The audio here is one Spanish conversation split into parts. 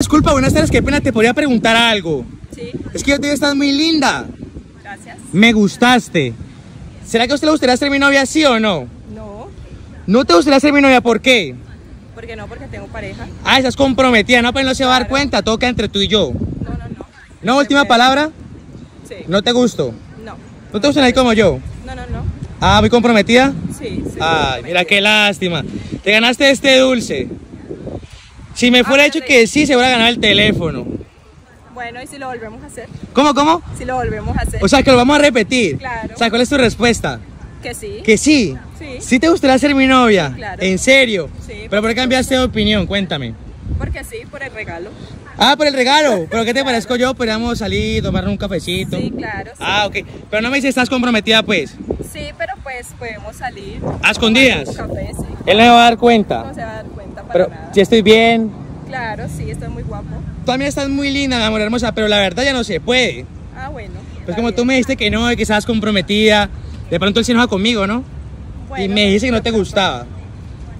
Disculpa, buenas tardes, qué pena, te podría preguntar algo. Sí, Es que yo te veo, estás muy linda. gracias. Me gustaste. ¿Será que a usted le gustaría ser mi novia, sí o no? No, ¿No te gustaría ser mi novia? ¿Por qué? ¿por qué no? Porque tengo pareja. Ah, estás comprometida, no, pero no se va a dar cuenta, toca entre tú y yo. No, no, no. ¿No, última palabra? Sí. ¿No te gusto? No, ¿No te gusta nadie como yo? no, no, no. Ah, muy comprometida. Sí, sí. Ay, mira qué lástima. Te ganaste este dulce. Si me fuera dicho sí. que sí, se hubiera ganado el teléfono. Bueno, ¿y si lo volvemos a hacer? ¿Cómo, cómo? Si lo volvemos a hacer. O sea, que lo vamos a repetir. Claro. O sea, ¿cuál es tu respuesta? que sí. Que sí. Sí. ¿Sí te gustaría ser mi novia? claro. ¿En serio? Sí, ¿Pero por qué cambiaste de opinión? Cuéntame. Porque sí, por el regalo. Ah, por el regalo. ¿Pero qué te parezco yo? Podríamos salir, tomarnos un cafecito. Sí, claro. Sí. Ah, ok. Pero no me dices estás comprometida, pues. Sí, pero pues podemos salir. ¿A escondidas? tomar un Café, sí. Él no me va a dar No cuenta. se va a dar cuenta para Pero nada. si estoy bien. Claro, sí, estoy muy guapo. Tú también estás muy linda, mi amor hermosa, pero la verdad ya no se puede. Ah, bueno. Pues como tú bien. me dijiste que no, que estabas comprometida, de pronto él se enoja conmigo, ¿no? y Bueno, me dijiste que no te gustaba.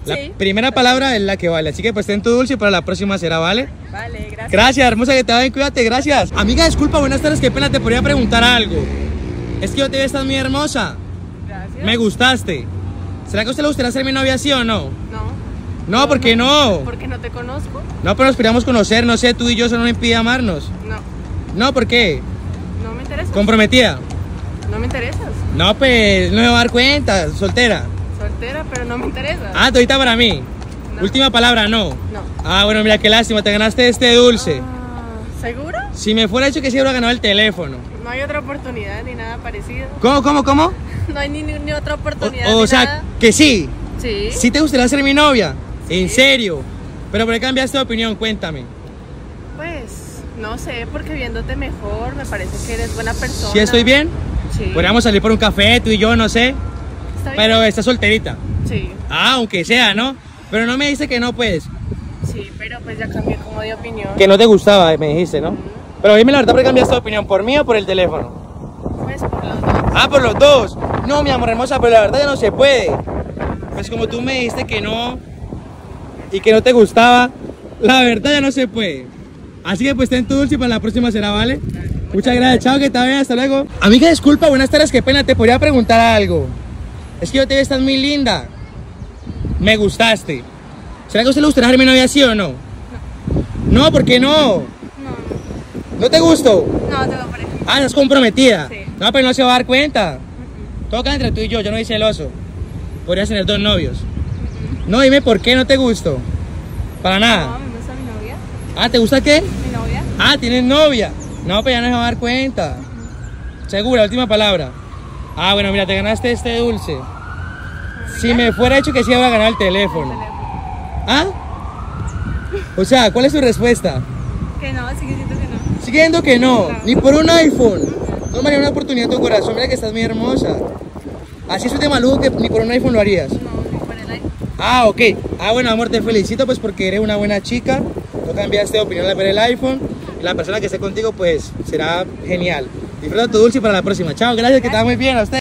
La Sí. primera palabra es la que vale, así que pues ten tu dulce y para la próxima será, ¿vale? Vale, gracias. Gracias, hermosa, que te va bien, cuídate, gracias. Amiga, disculpa, buenas tardes, qué pena, te podría preguntar algo. Es que yo te veo, estás muy hermosa, Gracias. me gustaste. ¿Será que a usted le gustaría ser mi novia, sí o no? No. ¿por qué no? ¿Porque no te conozco? No, pero nos podríamos conocer, no sé, tú y yo, eso no nos impide amarnos. No. No, ¿por qué? No me interesa. ¿Comprometida? No me interesas. No, pues, no me va a dar cuenta, soltera. Soltera, pero no me interesa. Ah, todita para mí. No. Última palabra, no. No. Ah, bueno, mira qué lástima, te ganaste este dulce. Ah, ¿Seguro? Si me fuera dicho que sí hubiera ganado el teléfono. No hay otra oportunidad ni nada parecido. ¿Cómo, cómo, cómo? No hay ni, ni, ni otra oportunidad. O, o ni sea, nada. que sí. Sí. Sí te gustaría ser mi novia. En serio. Pero ¿por qué cambiaste de opinión? Cuéntame. Pues, no sé, porque viéndote mejor me parece que eres buena persona. ¿Sí estoy bien? Sí. Podríamos salir por un café, tú y yo, no sé. ¿Está bien? Pero estás solterita. Sí, Ah, aunque sea, ¿no? Pero no me dice que no, pues. sí, pero pues ya cambié como de opinión. Que no te gustaba, me dijiste, ¿no? Pero dime la verdad, ¿por qué cambiaste de opinión? ¿Por mí o por el teléfono? Pues por los dos. Ah, por los dos. No, mi amor hermosa, pero la verdad ya no se puede. Pues como tú me dijiste que no y que no te gustaba, la verdad ya no se puede. Así que pues ten tu dulce y para la próxima será, ¿vale? Muchas gracias, chao, que te vaya, hasta luego. Amiga, disculpa, buenas tardes, qué pena, te podría preguntar algo. Es que yo te veo, estás muy linda. Me gustaste. ¿Será que a usted le gustaría mi novia sí o no? No, ¿por qué no? No, ¿No te gustó? no, tengo pareja. Ah, estás comprometida. Sí. No, pero no se va a dar cuenta. Toca entre tú y yo, yo no soy celoso. Podrías tener dos novios. No, dime por qué no te gustó. Para No, nada. me gusta mi novia. Ah, ¿te gusta qué? Mi novia. Ah, tienes novia. No, pero ya no se va a dar cuenta. Segura, última palabra. Ah, bueno, mira, te ganaste este dulce. Si me fuera hecho que sí, habría ganado el teléfono. ¿Ah? O sea, ¿cuál es tu respuesta? Que no, sigue diciendo que no. Siguiendo que no, ni por un iPhone. No me haría una oportunidad en tu corazón, mira que estás muy hermosa. Así es de maluco que ni por un iPhone lo harías. No, ni por el aire. Ah, ok. Ah, bueno, amor, te felicito pues porque eres una buena chica. No cambiaste de opinión al ver el iPhone. Y la persona que esté contigo pues será genial. Disfruta tu dulce para la próxima. Chao, gracias, que va muy bien a usted.